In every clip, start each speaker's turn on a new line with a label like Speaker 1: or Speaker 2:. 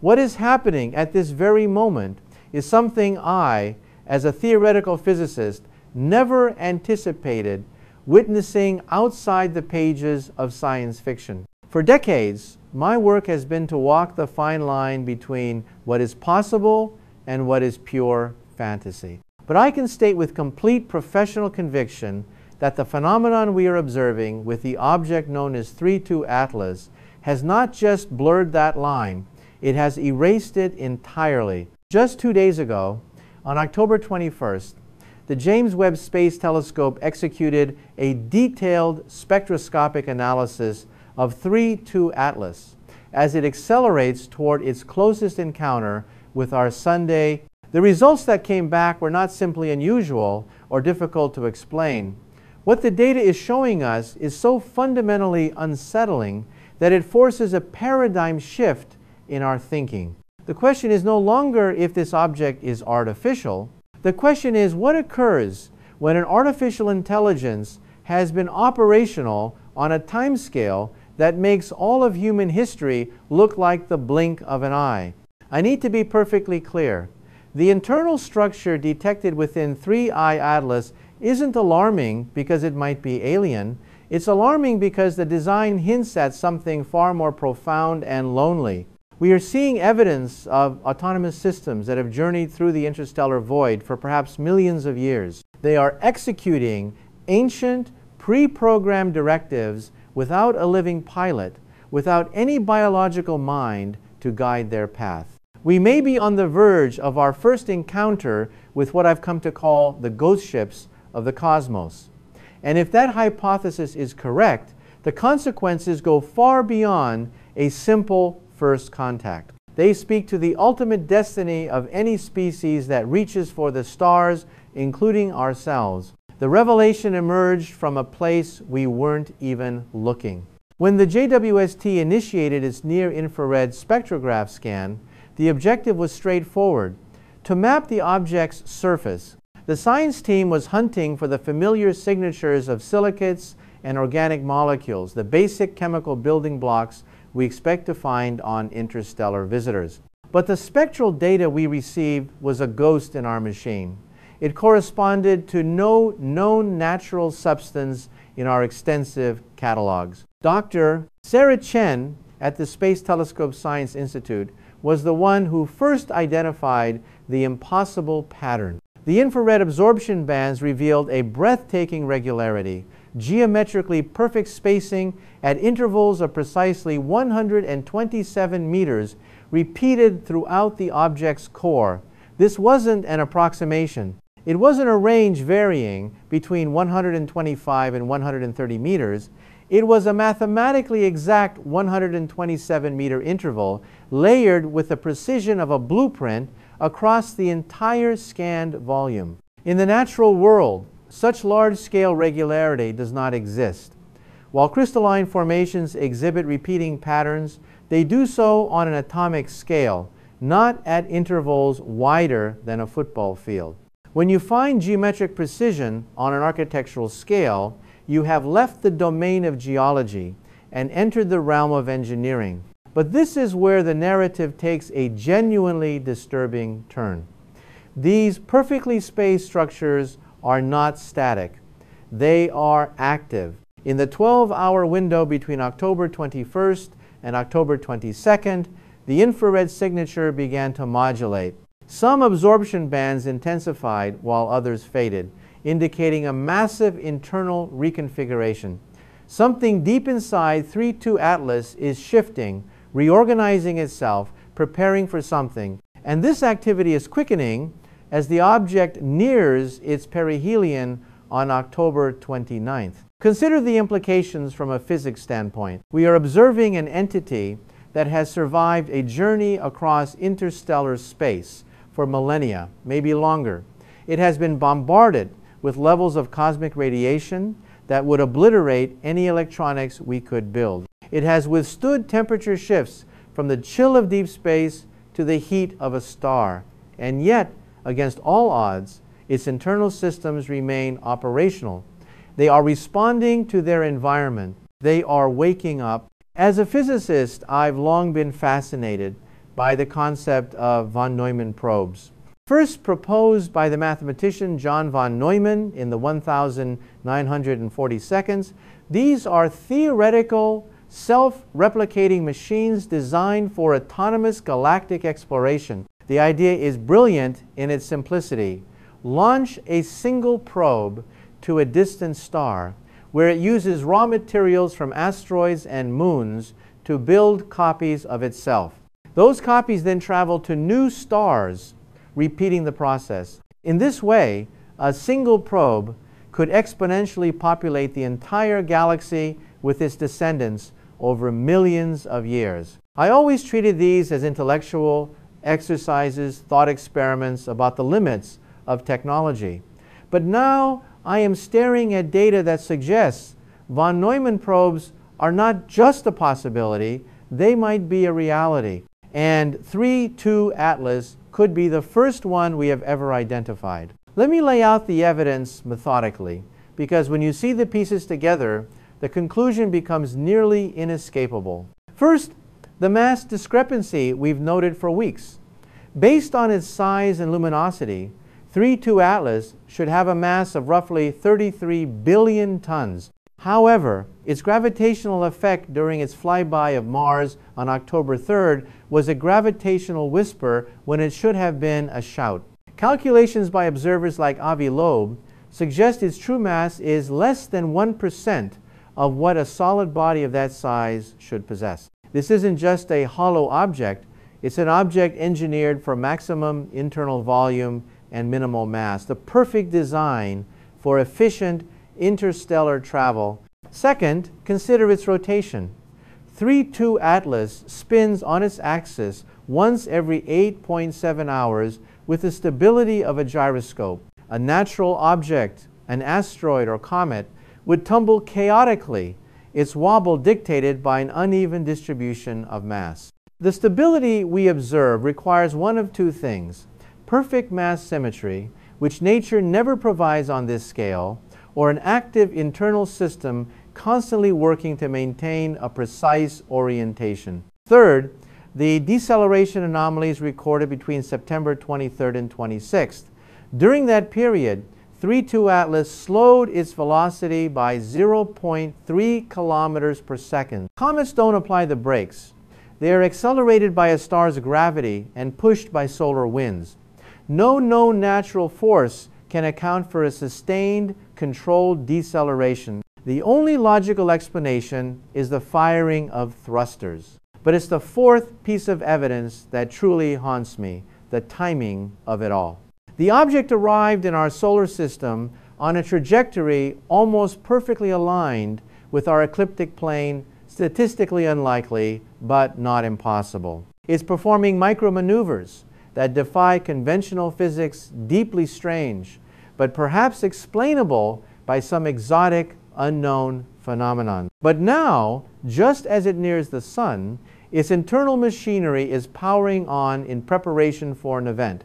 Speaker 1: What is happening at this very moment is something I, as a theoretical physicist, never anticipated witnessing outside the pages of science fiction. For decades, my work has been to walk the fine line between what is possible and what is pure fantasy. But I can state with complete professional conviction that the phenomenon we are observing with the object known as 3-2 Atlas has not just blurred that line, it has erased it entirely. Just two days ago, on October 21st, the James Webb Space Telescope executed a detailed spectroscopic analysis of 3-2 Atlas as it accelerates toward its closest encounter with our Sunday. The results that came back were not simply unusual or difficult to explain. What the data is showing us is so fundamentally unsettling that it forces a paradigm shift in our thinking. The question is no longer if this object is artificial. The question is what occurs when an artificial intelligence has been operational on a time scale that makes all of human history look like the blink of an eye. I need to be perfectly clear. The internal structure detected within 3I Atlas isn't alarming because it might be alien. It's alarming because the design hints at something far more profound and lonely. We are seeing evidence of autonomous systems that have journeyed through the interstellar void for perhaps millions of years. They are executing ancient, pre-programmed directives without a living pilot, without any biological mind to guide their path. We may be on the verge of our first encounter with what I've come to call the ghost ships of the cosmos. And if that hypothesis is correct, the consequences go far beyond a simple first contact. They speak to the ultimate destiny of any species that reaches for the stars, including ourselves. The revelation emerged from a place we weren't even looking. When the JWST initiated its near infrared spectrograph scan, the objective was straightforward to map the object's surface. The science team was hunting for the familiar signatures of silicates and organic molecules, the basic chemical building blocks we expect to find on interstellar visitors. But the spectral data we received was a ghost in our machine. It corresponded to no known natural substance in our extensive catalogs. Dr. Sarah Chen at the Space Telescope Science Institute was the one who first identified the impossible pattern. The infrared absorption bands revealed a breathtaking regularity, geometrically perfect spacing at intervals of precisely 127 meters repeated throughout the object's core. This wasn't an approximation. It wasn't a range varying between 125 and 130 meters. It was a mathematically exact 127 meter interval layered with the precision of a blueprint across the entire scanned volume. In the natural world, such large-scale regularity does not exist. While crystalline formations exhibit repeating patterns, they do so on an atomic scale, not at intervals wider than a football field. When you find geometric precision on an architectural scale, you have left the domain of geology and entered the realm of engineering. But this is where the narrative takes a genuinely disturbing turn. These perfectly spaced structures are not static. They are active. In the 12-hour window between October 21st and October 22nd, the infrared signature began to modulate. Some absorption bands intensified while others faded, indicating a massive internal reconfiguration. Something deep inside 3-2 Atlas is shifting, reorganizing itself, preparing for something. And this activity is quickening as the object nears its perihelion on October 29th. Consider the implications from a physics standpoint. We are observing an entity that has survived a journey across interstellar space for millennia, maybe longer. It has been bombarded with levels of cosmic radiation that would obliterate any electronics we could build. It has withstood temperature shifts from the chill of deep space to the heat of a star. And yet, against all odds, its internal systems remain operational. They are responding to their environment. They are waking up. As a physicist, I've long been fascinated by the concept of von Neumann probes. First proposed by the mathematician John von Neumann in the 1940 seconds, these are theoretical, self replicating machines designed for autonomous galactic exploration. The idea is brilliant in its simplicity. Launch a single probe to a distant star where it uses raw materials from asteroids and moons to build copies of itself. Those copies then travel to new stars repeating the process. In this way, a single probe could exponentially populate the entire galaxy with its descendants over millions of years. I always treated these as intellectual exercises, thought experiments about the limits of technology. But now I am staring at data that suggests von Neumann probes are not just a possibility, they might be a reality. And 3 2 Atlas could be the first one we have ever identified. Let me lay out the evidence methodically, because when you see the pieces together, the conclusion becomes nearly inescapable. First, the mass discrepancy we've noted for weeks. Based on its size and luminosity, 3-2 Atlas should have a mass of roughly 33 billion tons. However, its gravitational effect during its flyby of Mars on October 3rd was a gravitational whisper when it should have been a shout. Calculations by observers like Avi Loeb suggest its true mass is less than 1% of what a solid body of that size should possess. This isn't just a hollow object, it's an object engineered for maximum internal volume and minimal mass, the perfect design for efficient interstellar travel. Second, consider its rotation. 3-2 Atlas spins on its axis once every 8.7 hours with the stability of a gyroscope. A natural object, an asteroid or comet, would tumble chaotically, its wobble dictated by an uneven distribution of mass. The stability we observe requires one of two things perfect mass symmetry, which nature never provides on this scale, or an active internal system constantly working to maintain a precise orientation. Third, the deceleration anomalies recorded between September 23rd and 26th. During that period, 3-2 Atlas slowed its velocity by 0.3 kilometers per second. Comets don't apply the brakes. They are accelerated by a star's gravity and pushed by solar winds. No known natural force can account for a sustained, controlled deceleration. The only logical explanation is the firing of thrusters. But it's the fourth piece of evidence that truly haunts me the timing of it all. The object arrived in our solar system on a trajectory almost perfectly aligned with our ecliptic plane, statistically unlikely, but not impossible. It's performing micromaneuvers that defy conventional physics, deeply strange, but perhaps explainable by some exotic, unknown phenomenon. But now, just as it nears the sun, its internal machinery is powering on in preparation for an event.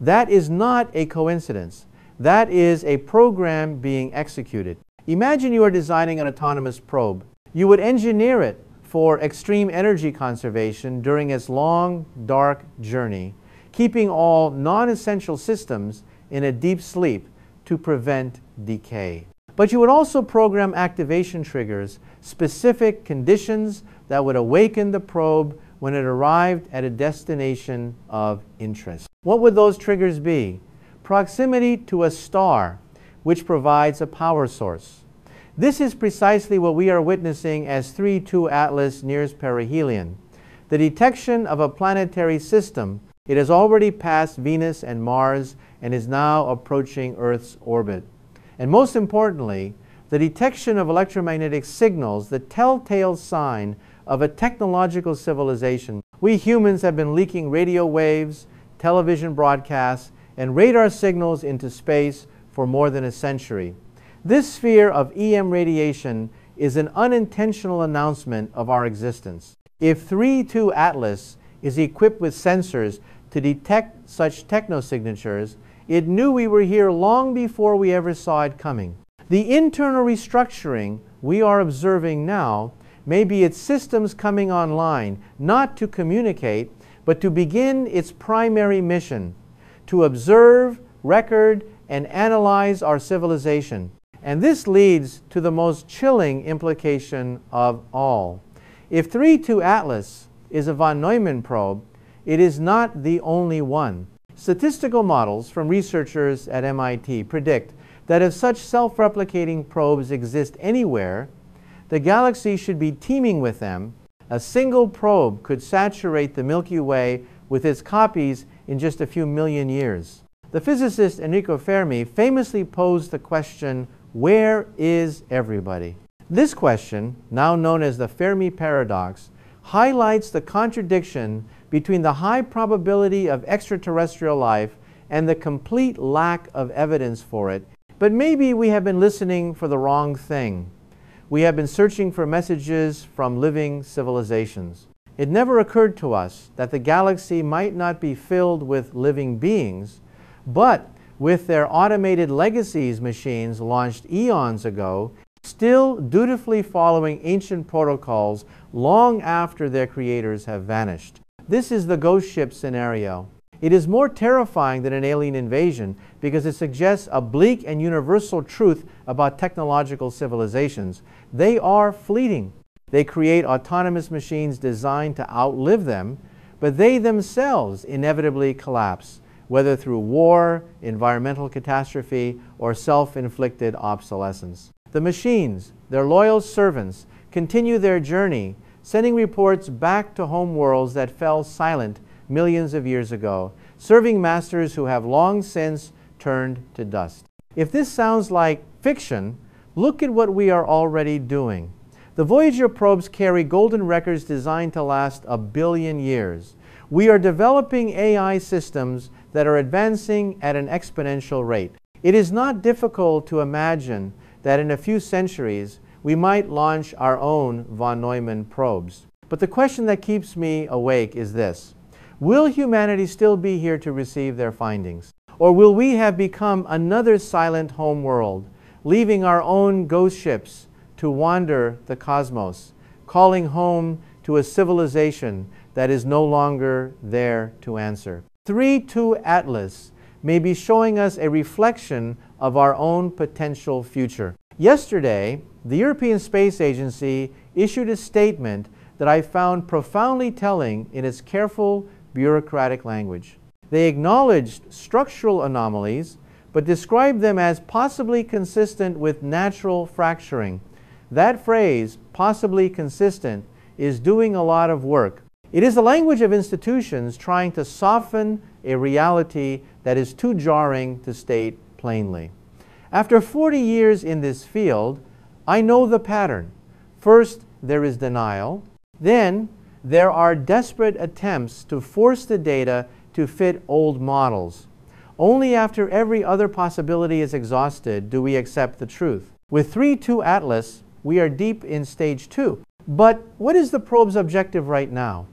Speaker 1: That is not a coincidence. That is a program being executed. Imagine you are designing an autonomous probe. You would engineer it for extreme energy conservation during its long, dark journey keeping all non essential systems in a deep sleep to prevent decay. But you would also program activation triggers, specific conditions that would awaken the probe when it arrived at a destination of interest. What would those triggers be? Proximity to a star, which provides a power source. This is precisely what we are witnessing as 3 2 Atlas nears perihelion. The detection of a planetary system it has already passed Venus and Mars and is now approaching Earth's orbit. And most importantly, the detection of electromagnetic signals, the telltale sign of a technological civilization. We humans have been leaking radio waves, television broadcasts, and radar signals into space for more than a century. This sphere of EM radiation is an unintentional announcement of our existence. If 3 2 Atlas is equipped with sensors to detect such technosignatures, it knew we were here long before we ever saw it coming. The internal restructuring we are observing now may be its systems coming online, not to communicate, but to begin its primary mission to observe, record, and analyze our civilization. And this leads to the most chilling implication of all. If 3 2 Atlas is a von Neumann probe, it is not the only one. Statistical models from researchers at MIT predict that if such self replicating probes exist anywhere, the galaxy should be teeming with them. A single probe could saturate the Milky Way with its copies in just a few million years. The physicist Enrico Fermi famously posed the question where is everybody? This question, now known as the Fermi paradox, highlights the contradiction between the high probability of extraterrestrial life and the complete lack of evidence for it. But maybe we have been listening for the wrong thing. We have been searching for messages from living civilizations. It never occurred to us that the galaxy might not be filled with living beings, but with their automated legacies machines launched eons ago, still dutifully following ancient protocols long after their creators have vanished. This is the ghost ship scenario. It is more terrifying than an alien invasion because it suggests a bleak and universal truth about technological civilizations. They are fleeting. They create autonomous machines designed to outlive them, but they themselves inevitably collapse, whether through war, environmental catastrophe, or self inflicted obsolescence. The machines, their loyal servants, continue their journey sending reports back to home worlds that fell silent millions of years ago, serving masters who have long since turned to dust. If this sounds like fiction, look at what we are already doing. The Voyager probes carry golden records designed to last a billion years. We are developing AI systems that are advancing at an exponential rate. It is not difficult to imagine that in a few centuries, we might launch our own von Neumann probes. But the question that keeps me awake is this Will humanity still be here to receive their findings? Or will we have become another silent home world, leaving our own ghost ships to wander the cosmos, calling home to a civilization that is no longer there to answer? 3 2 Atlas may be showing us a reflection of our own potential future. Yesterday, the European Space Agency issued a statement that I found profoundly telling in its careful bureaucratic language. They acknowledged structural anomalies, but described them as possibly consistent with natural fracturing. That phrase, possibly consistent, is doing a lot of work. It is the language of institutions trying to soften a reality that is too jarring to state plainly. After 40 years in this field, I know the pattern. First, there is denial. Then, there are desperate attempts to force the data to fit old models. Only after every other possibility is exhausted do we accept the truth. With 3 2 Atlas, we are deep in stage 2. But what is the probe's objective right now?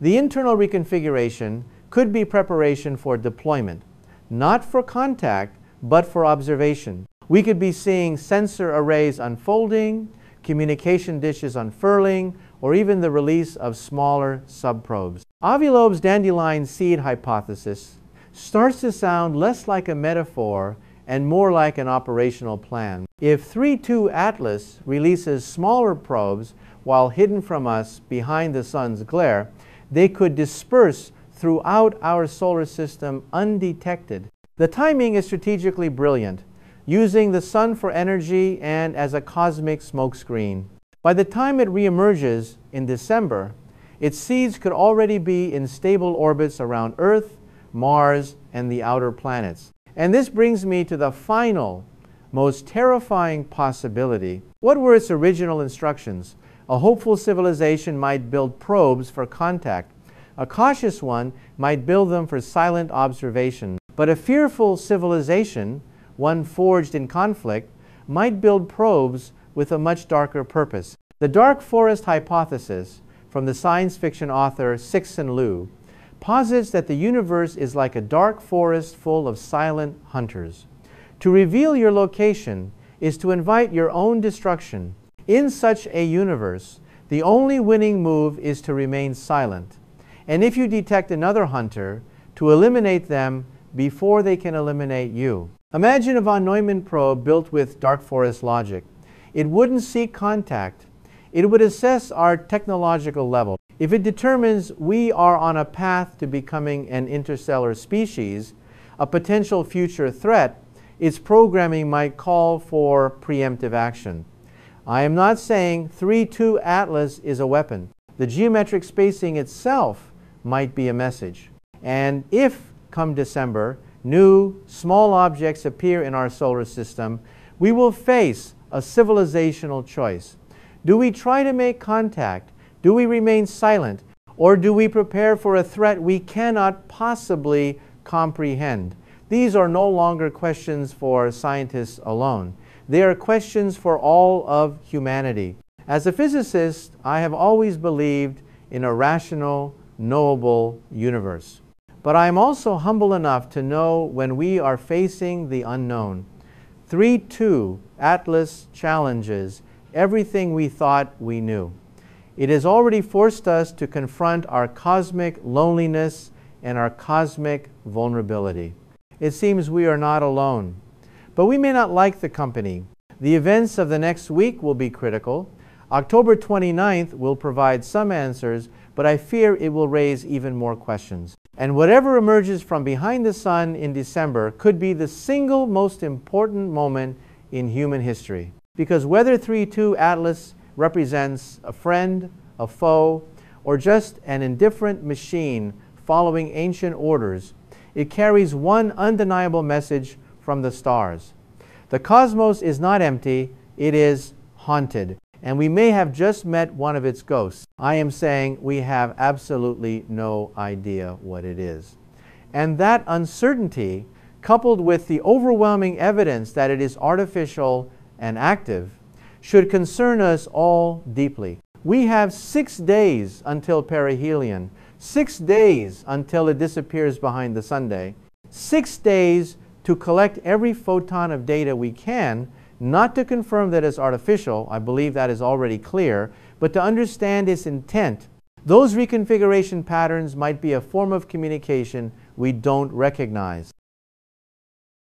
Speaker 1: The internal reconfiguration could be preparation for deployment, not for contact, but for observation. We could be seeing sensor arrays unfolding, communication dishes unfurling, or even the release of smaller subprobes. Avi Loeb's dandelion seed hypothesis starts to sound less like a metaphor and more like an operational plan. If 3-2 Atlas releases smaller probes while hidden from us behind the sun's glare, they could disperse throughout our solar system undetected. The timing is strategically brilliant using the sun for energy and as a cosmic smokescreen. By the time it reemerges in December, its seeds could already be in stable orbits around Earth, Mars, and the outer planets. And this brings me to the final, most terrifying possibility. What were its original instructions? A hopeful civilization might build probes for contact. A cautious one might build them for silent observation. But a fearful civilization one forged in conflict, might build probes with a much darker purpose. The dark forest hypothesis from the science fiction author Cixin Liu posits that the universe is like a dark forest full of silent hunters. To reveal your location is to invite your own destruction. In such a universe, the only winning move is to remain silent. and if you detect another hunter, to eliminate them before they can eliminate you. Imagine a von Neumann probe built with dark forest logic. It wouldn't seek contact. It would assess our technological level. If it determines we are on a path to becoming an interstellar species, a potential future threat, its programming might call for preemptive action. I am not saying 3-2 Atlas is a weapon. The geometric spacing itself might be a message. And if, come December, new small objects appear in our solar system, we will face a civilizational choice. Do we try to make contact? Do we remain silent? Or do we prepare for a threat we cannot possibly comprehend? These are no longer questions for scientists alone. They are questions for all of humanity. As a physicist, I have always believed in a rational, knowable universe. But I am also humble enough to know when we are facing the unknown. 3 2 Atlas challenges everything we thought we knew. It has already forced us to confront our cosmic loneliness and our cosmic vulnerability. It seems we are not alone. But we may not like the company. The events of the next week will be critical. October 29th will provide some answers, but I fear it will raise even more questions. And whatever emerges from behind the sun in December could be the single most important moment in human history. Because whether 3-2 Atlas represents a friend, a foe, or just an indifferent machine following ancient orders, it carries one undeniable message from the stars. The cosmos is not empty, it is haunted and we may have just met one of its ghosts. I am saying we have absolutely no idea what it is. And that uncertainty, coupled with the overwhelming evidence that it is artificial and active, should concern us all deeply. We have six days until perihelion, six days until it disappears behind the Sunday, six days to collect every photon of data we can not to confirm that it's artificial, I believe that is already clear, but to understand its intent. Those reconfiguration patterns might be a form of communication we don't recognize.